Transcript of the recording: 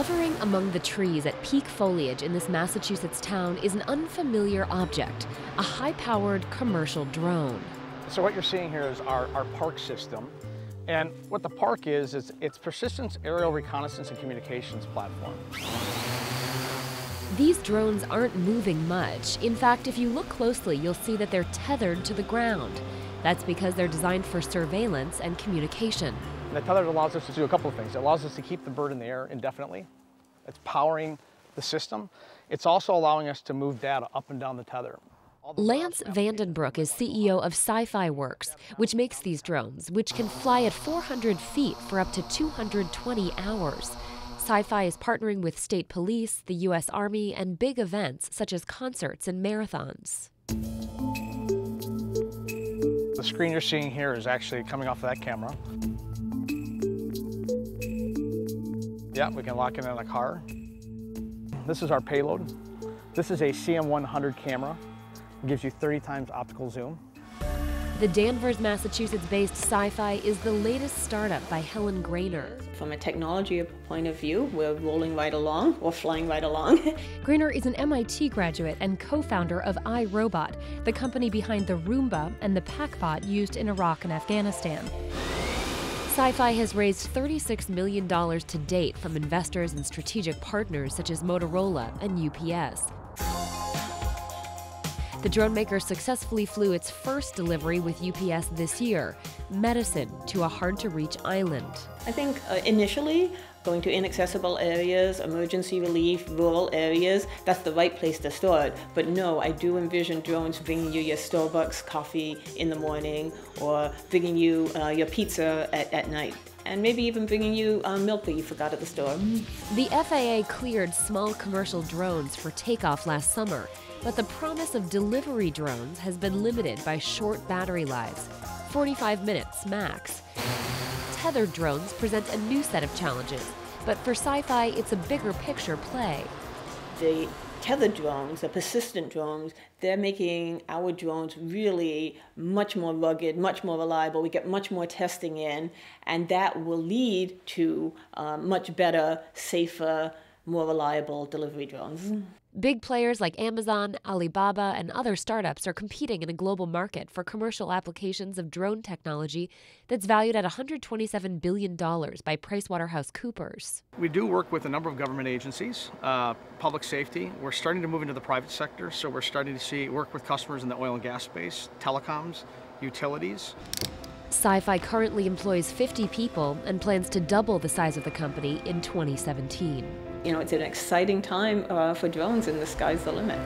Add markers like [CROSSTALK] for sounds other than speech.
Hovering among the trees at peak foliage in this Massachusetts town is an unfamiliar object, a high-powered commercial drone. So what you're seeing here is our, our PARC system. And what the PARC is, is it's Persistence Aerial Reconnaissance and Communications Platform. These drones aren't moving much. In fact, if you look closely, you'll see that they're tethered to the ground. That's because they're designed for surveillance and communication. And the tether allows us to do a couple of things. It allows us to keep the bird in the air indefinitely. It's powering the system. It's also allowing us to move data up and down the tether. Lance Vanden Brook is CEO of Cyphy Works, which makes these drones, which can fly at 400 feet for up to 220 hours. Cyphy is partnering with state police, the U.S. Army, and big events such as concerts and marathons. The screen you're seeing here is actually coming off of that camera. Yeah, we can lock it in a car. This is our payload. This is a CM100 camera. It gives you 30 times optical zoom. The Danvers, Massachusetts-based Cyphy is the latest startup by Helen Greiner. From a technology point of view, we're rolling right along, or flying right along. [LAUGHS] Greiner is an MIT graduate and co-founder of iRobot, the company behind the Roomba and the PackBot used in Iraq and Afghanistan. Cyphy has raised $36 million to date from investors and strategic partners such as Motorola and UPS. The drone maker successfully flew its first delivery with UPS this year medicine to a hard to reach island. I think uh, initially, going to inaccessible areas, emergency relief, rural areas, that's the right place to start. But no, I do envision drones bringing you your Starbucks coffee in the morning or bringing you uh, your pizza at, at night and maybe even bringing you uh, milk that you forgot at the store. The FAA cleared small commercial drones for takeoff last summer, but the promise of delivery drones has been limited by short battery lives 45 minutes max. Tethered drones present a new set of challenges, but for Cyphy, it's a bigger picture play. The tethered drones, the persistent drones, they're making our drones really much more rugged, much more reliable. We get much more testing in, and that will lead to uh, much better, safer, more reliable delivery drones. Big players like Amazon, Alibaba, and other startups are competing in a global market for commercial applications of drone technology that's valued at $127 billion by PricewaterhouseCoopers. We do work with a number of government agencies, uh, public safety. We're starting to move into the private sector, so we're starting to see work with customers in the oil and gas space, telecoms, utilities. Cyphy currently employs 50 people and plans to double the size of the company in 2017 you know, it's an exciting time uh, for drones and the sky's the limit.